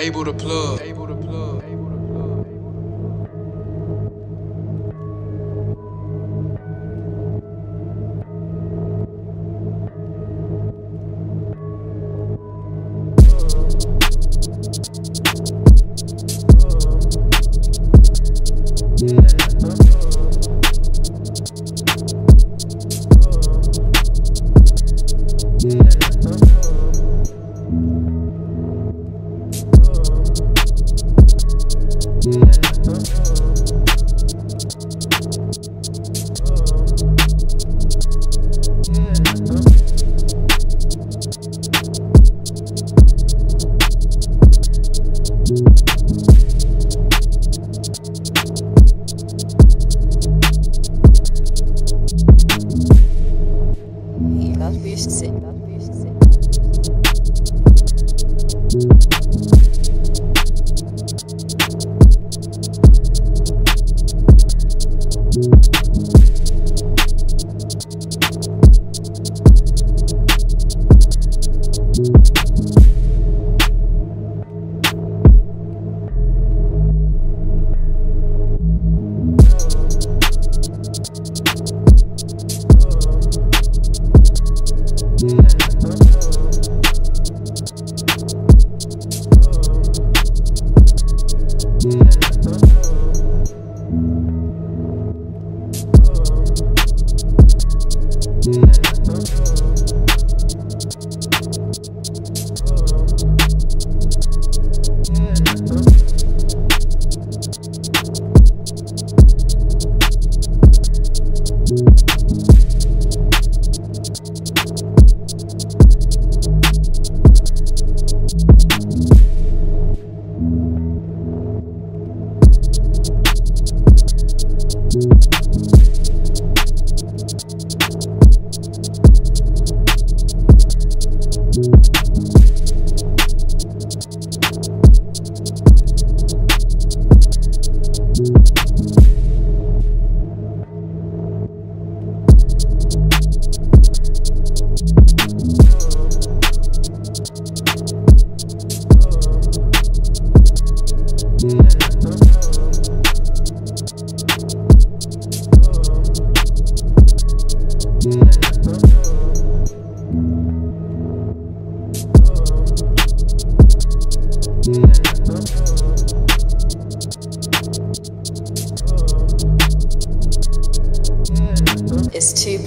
Able to plug. Las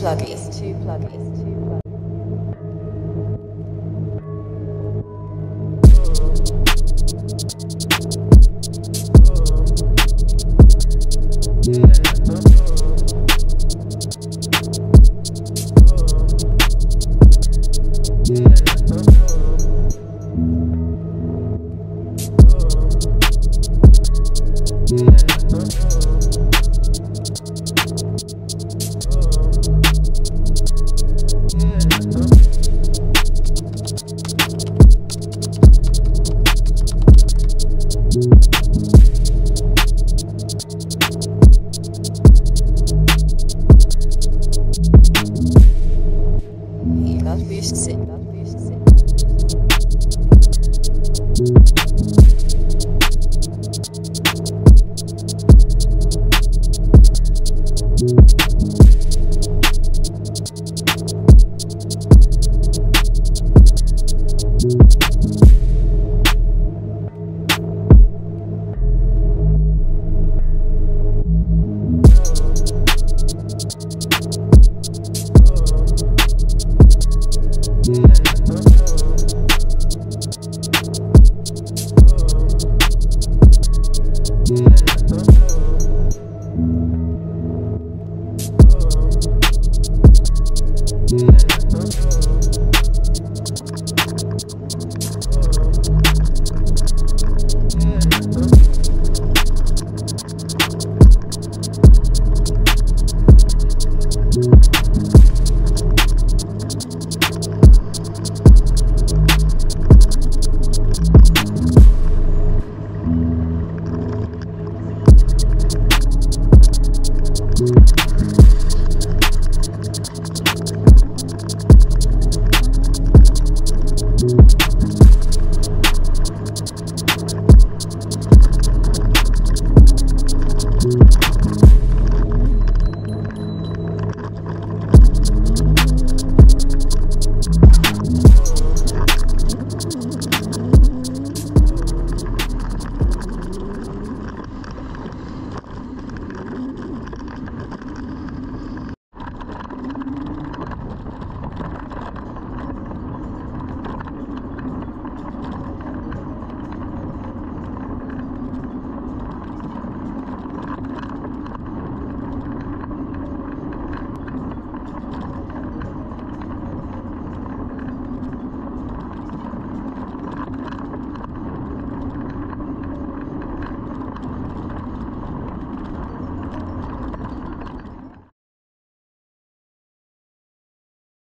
It's too pluggy.